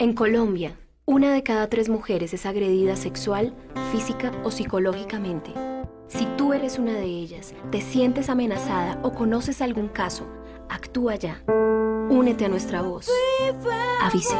En Colombia, una de cada tres mujeres es agredida sexual, física o psicológicamente. Si tú eres una de ellas, te sientes amenazada o conoces algún caso, actúa ya. Únete a nuestra voz. Avise.